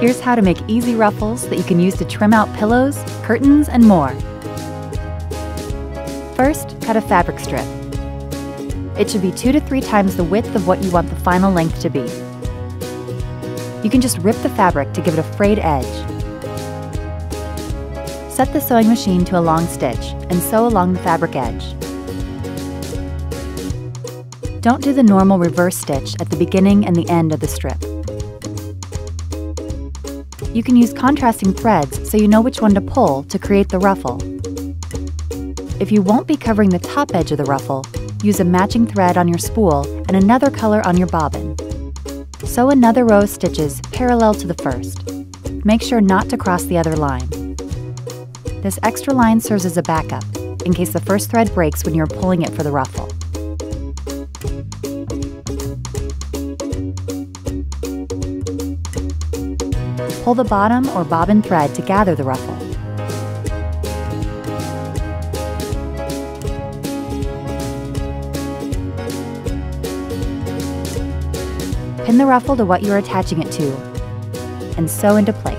Here's how to make easy ruffles that you can use to trim out pillows, curtains, and more. First, cut a fabric strip. It should be two to three times the width of what you want the final length to be. You can just rip the fabric to give it a frayed edge. Set the sewing machine to a long stitch and sew along the fabric edge. Don't do the normal reverse stitch at the beginning and the end of the strip. You can use contrasting threads so you know which one to pull to create the ruffle. If you won't be covering the top edge of the ruffle, use a matching thread on your spool and another color on your bobbin. Sew another row of stitches parallel to the first. Make sure not to cross the other line. This extra line serves as a backup, in case the first thread breaks when you're pulling it for the ruffle. Pull the bottom or bobbin thread to gather the ruffle. Pin the ruffle to what you are attaching it to and sew into place.